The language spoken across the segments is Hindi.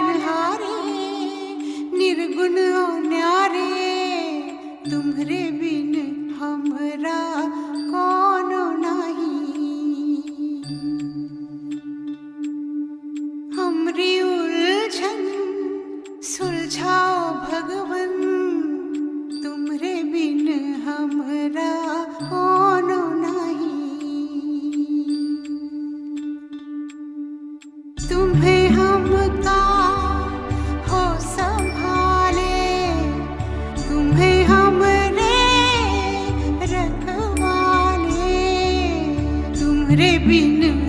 नन्हारे निर्गुण न्यारे तुम्हरे बिन हमरा कौन We knew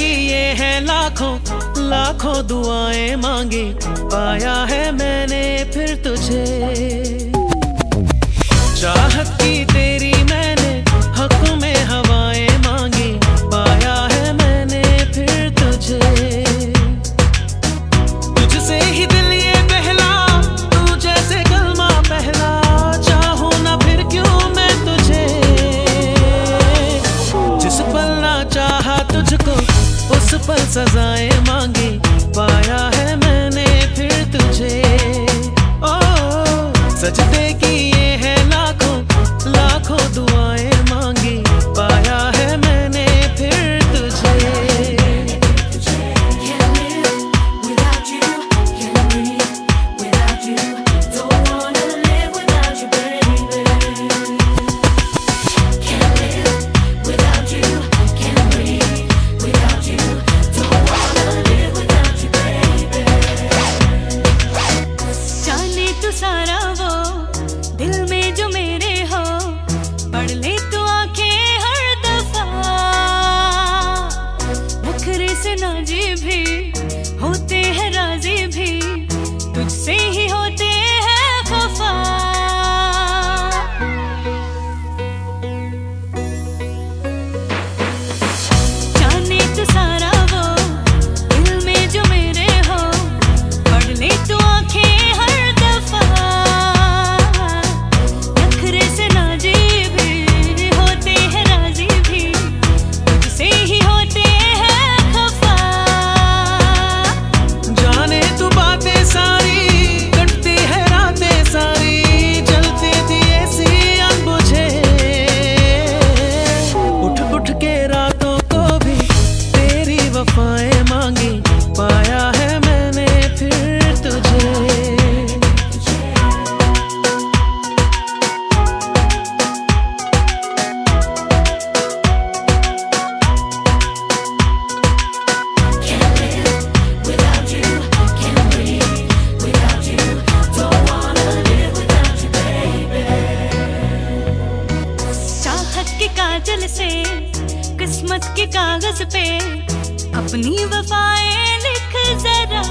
किए हैं लाखों लाखों दुआएँ मांगी। पाया है मैंने फिर तुझे। चाहत की तेरी सजाए मांगी पाया है मैंने फिर तुझे। ओ सजदे की के कागज़ पे अपनी वफाएँ लिख जरा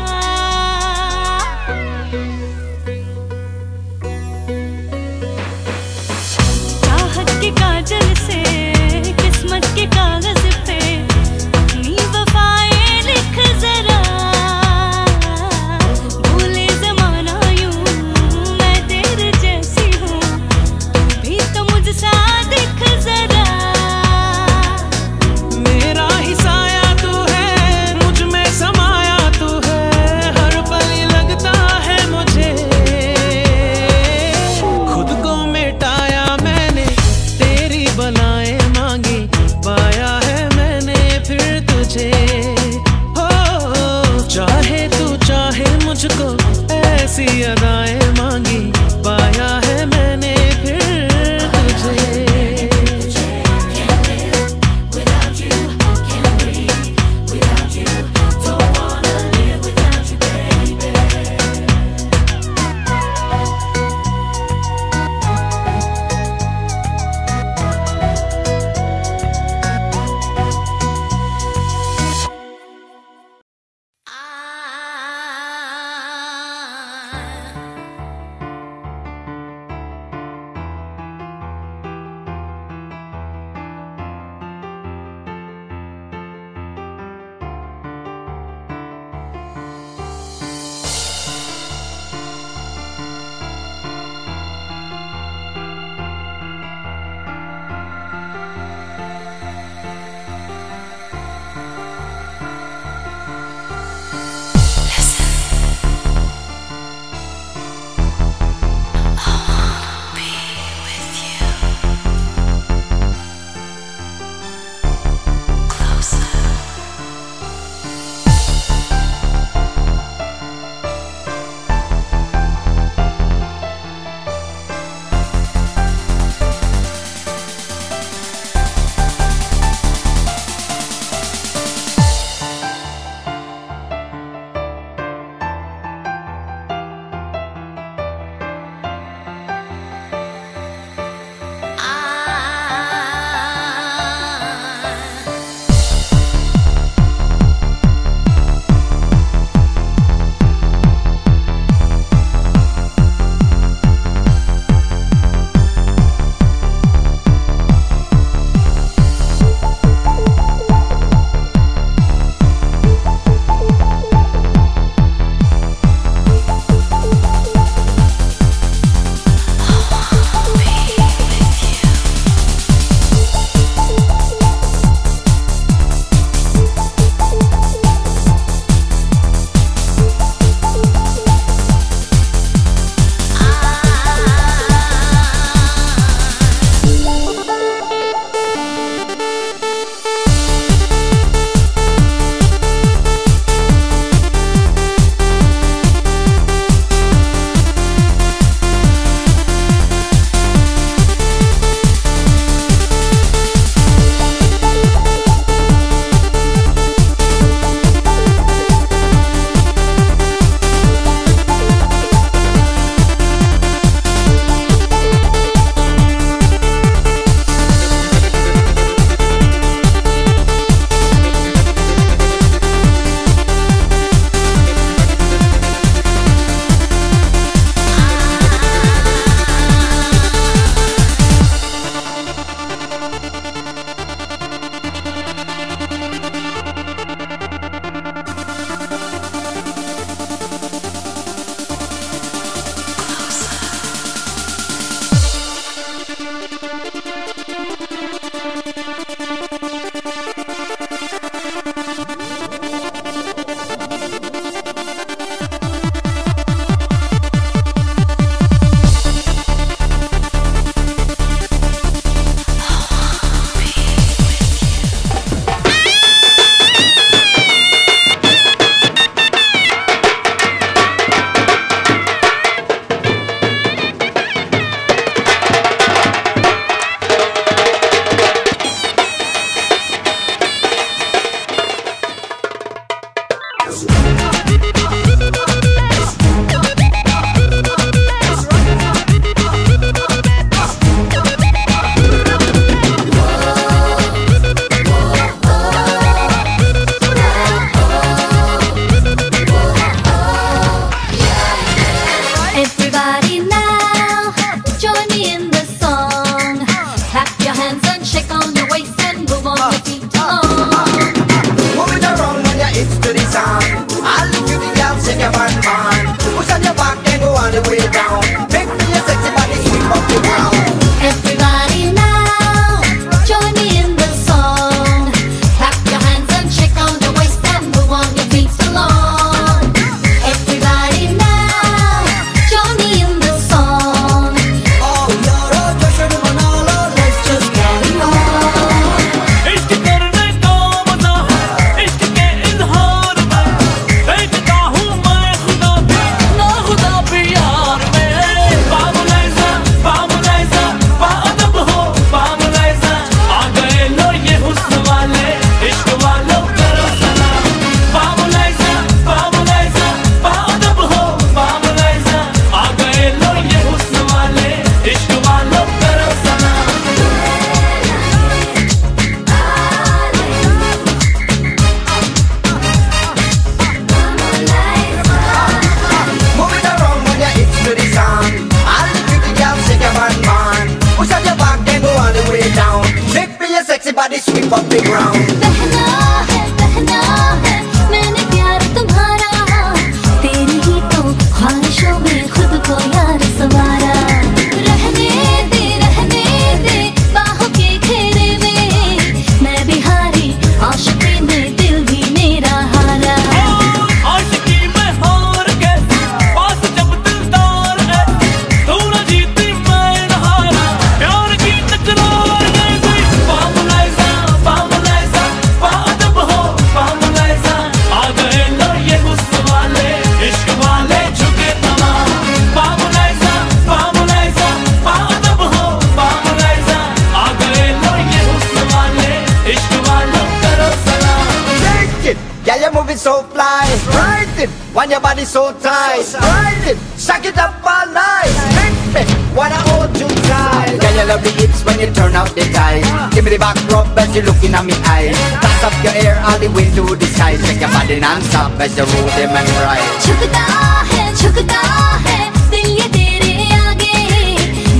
so fly. Right it, when your body so tight. Right it, suck it up all night. Make me wanna hold you tight. Yeah, you love the hips when you turn out the tie. Give me the back rub as you looking at me eyes. Toss up your hair all the way to the sky. Shake your body non-stop as you roll them and ride. झुकता है झुकता है दिल ये तेरे आगे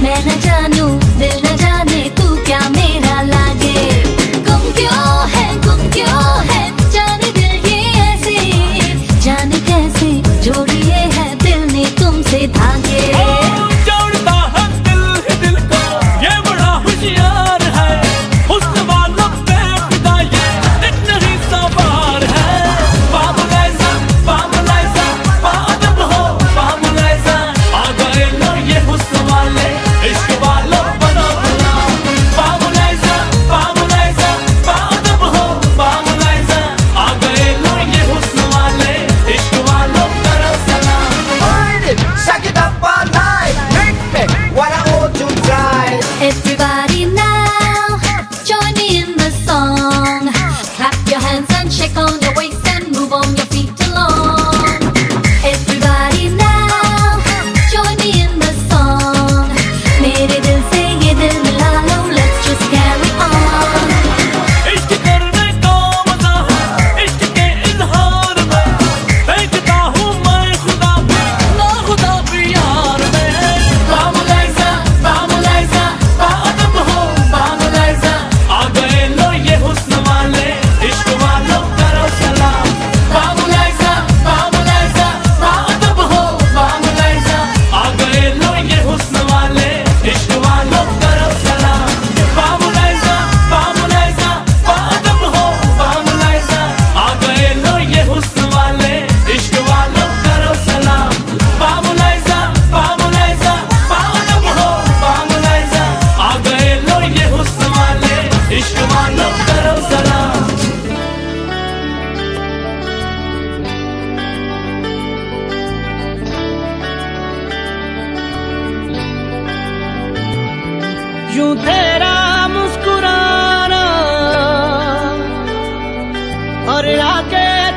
मैं न जानू दिल न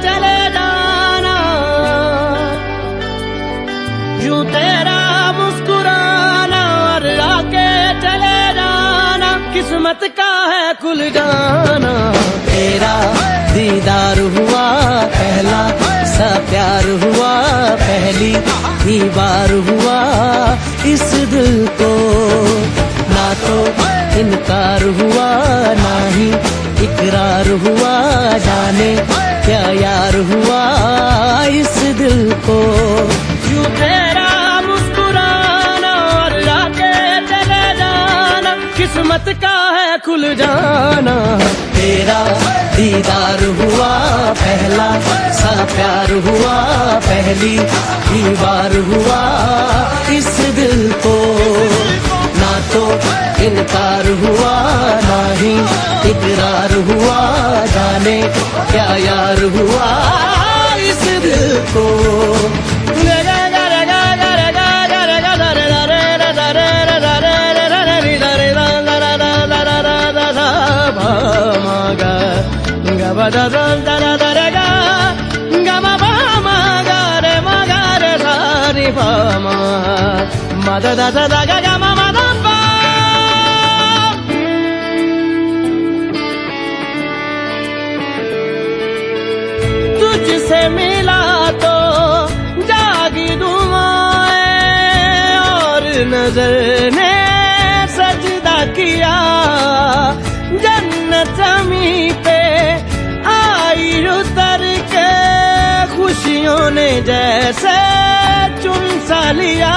चले जाना यूँ तेरा मुस्कुराना और चले जाना किस्मत का है खुल जाना तेरा दीदार हुआ पहला सा प्यार हुआ पहली ही बार हुआ इस दिल को। ना तो इनकार हुआ, ना ही इकरार हुआ जाने क्या यार हुआ इस दिल को? यूँ तेरा मुस्कुराना और आके चले जाना किस्मत का है खुल जाना। तेरा दीदार हुआ पहला सा प्यार हुआ पहली ही बार हुआ इस दिल को। तो इनकार हुआ ना ही इकरार हुआ जाने क्या यार हुआ इस दिल को। Mada da da da ga ga da तुझसे मिला तो जागी दुआएँ और नज़र ने सजदा किया, जन्नत जमी पे आई उतर के। खुशियों ने जैसे चुन सा लिया।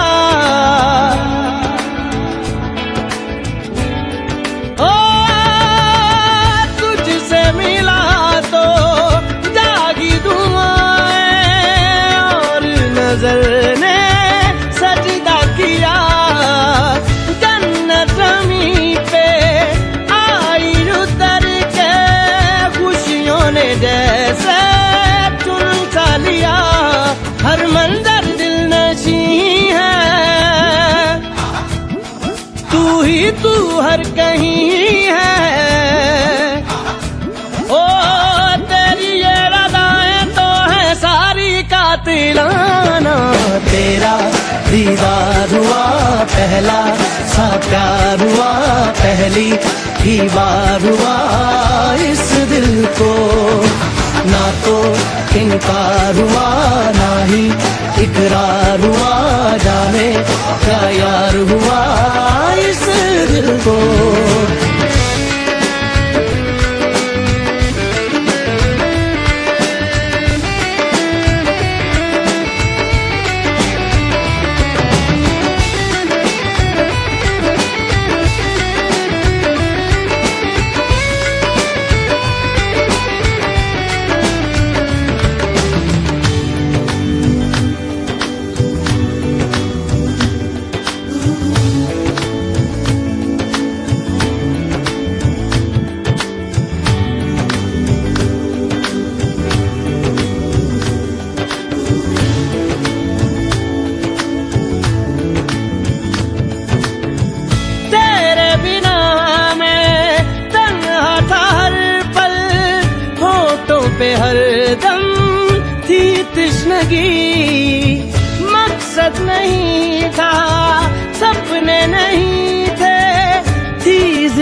दीदार हुआ पहला, सा प्यार हुआ पहली ही बार हुआ इस दिल को। ना तो इनकार हुआ, ना ही इकरार हुआ, जाने क्या यार हुआ इस दिल को।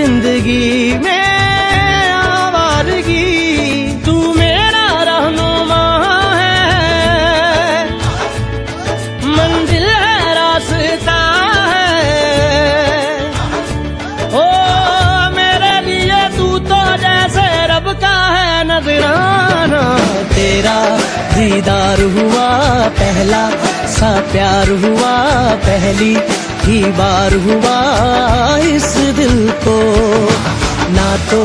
ज़िंदगी में आवारगी, तू मेरा रहनुमा है। मंजिल है, रास्ता है। ओ, मेरे लिए तू तो जैसे रब का है नजराना। तेरा दीदार हुआ, पहला सा प्यार हुआ, पहली ही बार हुआ इस दिल को। ना तो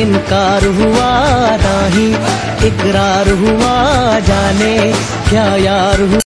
इनकार हुआ, ना ही इकरार हुआ, जाने क्या यार हुआ।